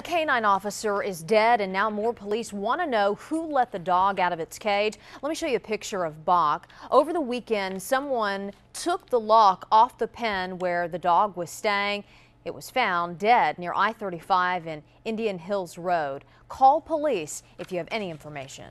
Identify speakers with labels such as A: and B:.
A: canine officer is dead and now Moore police want to know who let the dog out of its cage. Let me show you a picture of Bach. Over the weekend, someone took the lock off the pen where the dog was staying. It was found dead near I-35 in Indian Hills Road. Call police if you have any information.